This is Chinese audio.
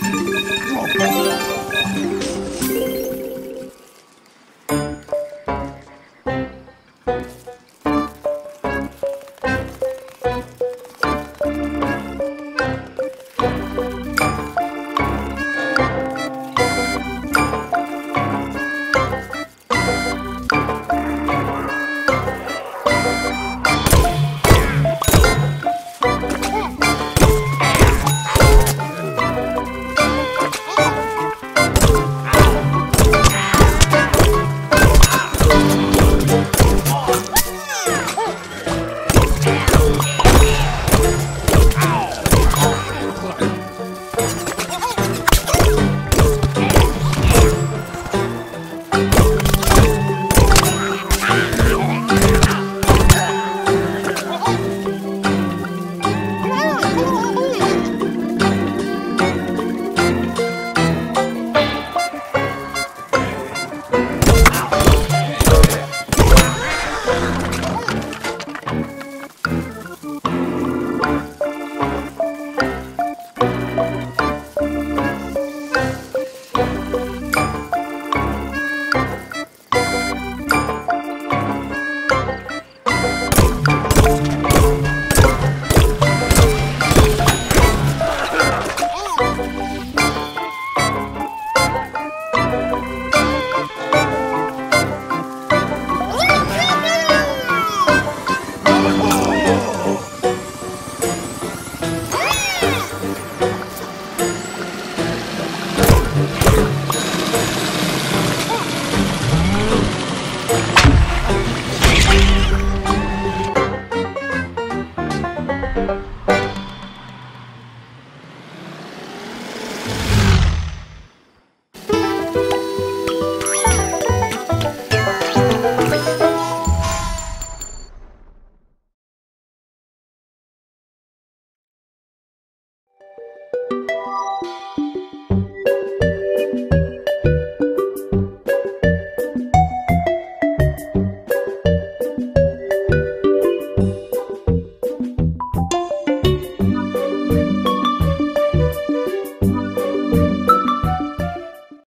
Drop it.